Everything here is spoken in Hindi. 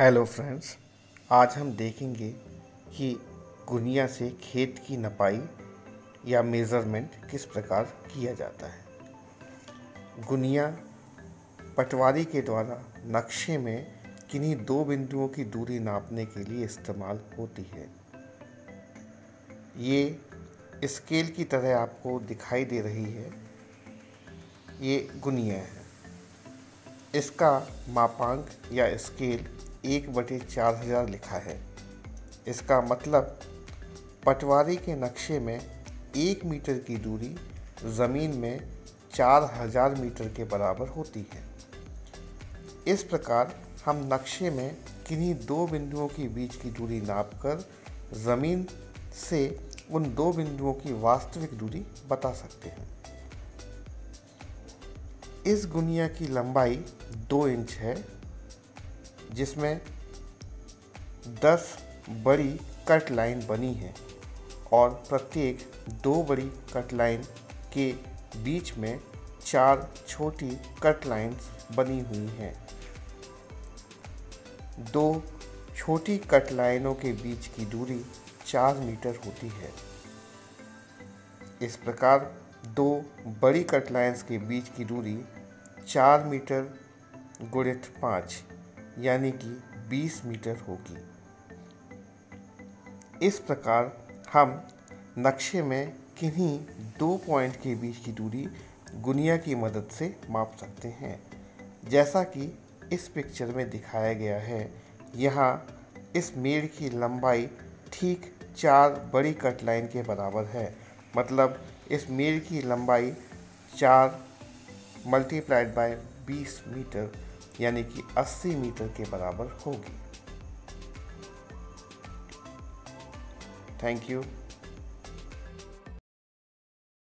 हेलो फ्रेंड्स आज हम देखेंगे कि गुनिया से खेत की नपाई या मेज़रमेंट किस प्रकार किया जाता है। गुनिया पटवारी के द्वारा नक्शे में किन्हीं दो बिंदुओं की दूरी नापने के लिए इस्तेमाल होती है। ये स्केल की तरह आपको दिखाई दे रही है। ये गुनिया है। इसका मापांक या स्केल एक बटे चार हज़ार लिखा है। इसका मतलब पटवारी के नक्शे में एक मीटर की दूरी ज़मीन में चार हज़ार मीटर के बराबर होती है। इस प्रकार हम नक्शे में किन्हीं दो बिंदुओं के बीच की दूरी नापकर ज़मीन से उन दो बिंदुओं की वास्तविक दूरी बता सकते हैं। इस गुनिया की लंबाई दो इंच है। जिसमें दस बड़ी कट लाइन बनी है और प्रत्येक दो बड़ी कट लाइन के बीच में चार छोटी कट लाइन्स बनी हुई हैं। दो छोटी कट लाइनों के बीच की दूरी चार मीटर होती है। इस प्रकार दो बड़ी कट लाइन्स के बीच की दूरी चार मीटर गुणित पाँच यानी कि 20 मीटर होगी। इस प्रकार हम नक्शे में किन्हीं दो पॉइंट के बीच की दूरी गुनिया की मदद से माप सकते हैं। जैसा कि इस पिक्चर में दिखाया गया है, यहाँ इस मेड़ की लंबाई ठीक चार बड़ी कट लाइन के बराबर है। मतलब इस मेड़ की लंबाई चार मल्टीप्लाइड बाय 20 मीटर यानी कि 80 मीटर के बराबर होगी। Thank you